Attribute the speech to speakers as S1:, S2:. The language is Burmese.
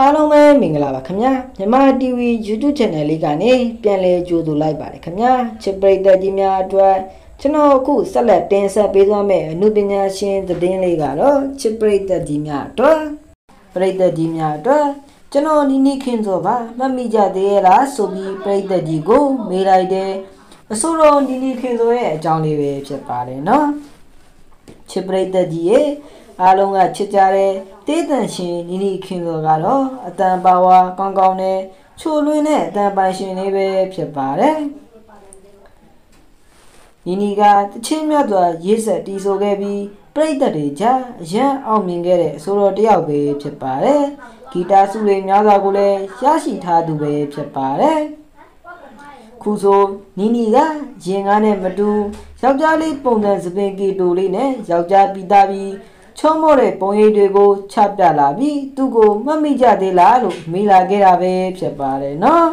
S1: အားလုံးပဲမင်္ဂလာပါခင်ဗျာမြန်မာ TV YouTube Channel လေးကနေပြန်လည်ကြိုဆိုလိုက်ပါတယ်ခင်ဗျာချစ်ပရိသတ်ကြီးများအတွက်ကျွန်တော်အခုဆက်လက်တင်ဆက်ပေးသွားမယ့်အမှုပညာရှင်သတင်းလေးကတော့ချစ်ပရိသတ်ကြီးများအတွက်ပရိသတ်ကြီးများအတွက်ကျွန်တော်နီနီခင်စောပါမှတ်မိကြသေးရဲ့လားဆိုပြီးပရိသတ်ကြီးကိုမေးလိုက်တယ်အဆိုတော်နီနီခင်စောရဲ့အကြောင်းလေးပဲဖြစ်ပါတယ်နော် ချစ်ပရိသတ်ကြီးရဲ့အားလုံးကချစ်ကြတဲ့တေးတန်ရှင်နီနီခင်စောကတော့အတန်ပါဝါကောင်းကောင်းနဲ့ချိုလွင်းတဲ့အတန်ပိုင်ရှင်လေးပဲဖြစ်ပါတယ်နီနီကတချင်းမြတ်စွာရေးဆက်တီးဆိုခဲ့ပြီးပြိတ္တတွေကြားအရန်အောင်မြင်ခဲ့တဲ့အဆိုတော်တစ်ယောက်ပဲဖြစ်ပါတယ်ဂီတာစုတွေများစွာကိုလည်းရရှိထားသူပဲဖြစ်ပါတယ် ခုဆိုနီနီကရင်ကားနဲ့မတူယောက်ျားလေးပုံစံစပင်ကီတိုလေးနဲ့ယောက်ျားပြီးသားပြီးချုံးမော့တဲ့ပုံရိပ်တွေကိုချပြလာပြီးသူ့ကိုမှတ်မိကြသေးလားလို့မေးလာခဲ့တာပဲဖြစ်ပါတယ်နော်